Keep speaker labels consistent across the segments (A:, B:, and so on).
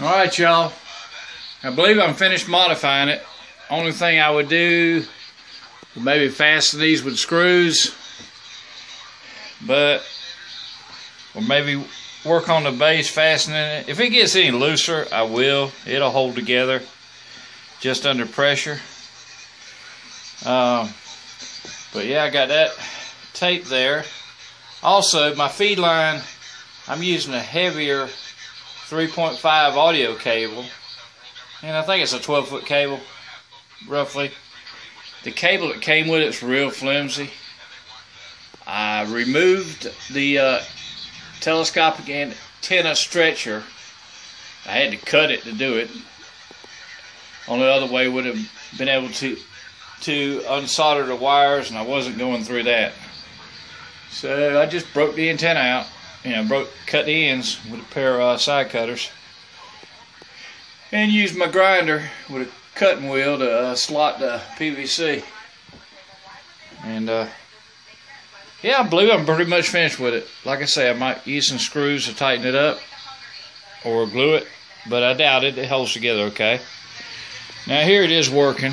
A: Alright, y'all. I believe I'm finished modifying it. Only thing I would do would maybe fasten these with screws. But, or maybe work on the base fastening it. If it gets any looser, I will. It'll hold together just under pressure. Um, but yeah, I got that tape there. Also, my feed line, I'm using a heavier 3.5 audio cable. And I think it's a 12 foot cable, roughly. The cable that came with it's real flimsy. I removed the uh, telescopic antenna stretcher. I had to cut it to do it. Only other way would have been able to to unsolder the wires, and I wasn't going through that. So I just broke the antenna out know, broke, cut the ends with a pair of uh, side cutters, and used my grinder with a cutting wheel to uh, slot the PVC. And uh, yeah, I believe I'm pretty much finished with it. Like I say, I might use some screws to tighten it up or glue it, but I doubt it. It holds together okay. Now here it is working.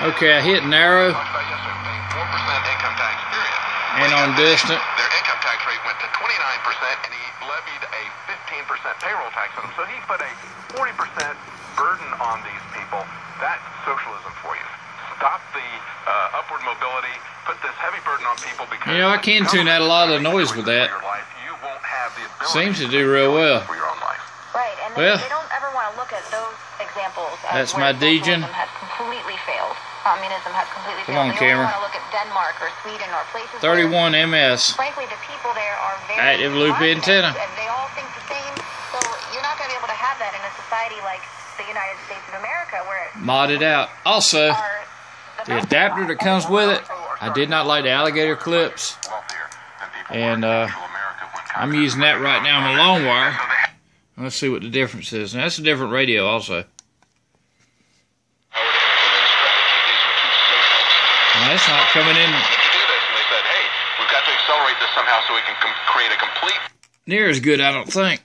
A: Okay, I hit narrow. And on distant.
B: Their income tax rate went to 29%, and he levied a 15% payroll tax on them. So he put a 40% burden on these people. That's socialism for you. Stop the uh, upward mobility, put this heavy burden on people because.
A: You know, I can tune out a lot of the noise with that. Seems to do real well.
C: Right, and they, well, look at those examples.
A: that's my Degen.
C: Has completely failed communism has completely
A: Come on, camera.
C: want to look at Denmark or Sweden or places
A: 31
C: where,
A: MS.
C: Frankly, the people there are very
A: active loop antenna.
C: And they all think the same. So you're not going to be able to have that in a society like the United States of America where
A: modded out. Also, the adapter that comes with it, I did not like the alligator clips. And uh, I'm using that right now on my long wire. Let's see what the difference is. Now, that's a different radio also. That's not coming in.
B: They said, hey, we've got to accelerate this somehow so we can create a complete.
A: Near as good, I don't think.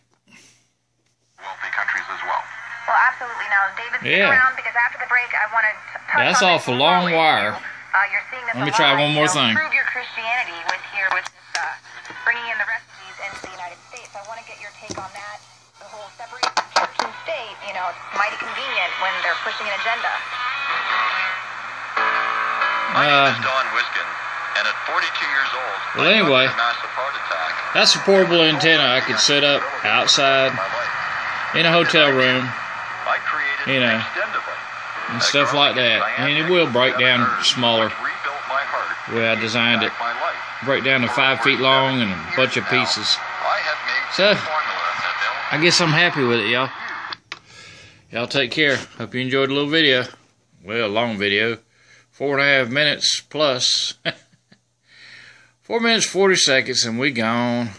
B: Wealthy countries as well.
C: Well, absolutely. Now, David, stick
A: yeah.
C: around because after the break, I want to touch
A: That's
C: on
A: off a long wire.
C: Uh, you're seeing this
A: Let me try one more
C: you know,
A: thing.
C: Prove your Christianity with here with this, uh, bringing in the recipes into the United States. I want to get your take on that. The whole separation of church and state. You know, it's mighty convenient when they're pushing an agenda.
D: My name uh, is Don Wiskin, and at 42 years old,
A: well, anyway, that's a portable antenna I could set up outside in a hotel room, you know, and stuff like that. And it will break down smaller the way I designed it. Break down to five feet long and a bunch of pieces. So, I guess I'm happy with it, y'all. Y'all take care. Hope you enjoyed the little video. Well, long video four and a half minutes plus. four minutes, 40 seconds, and we gone.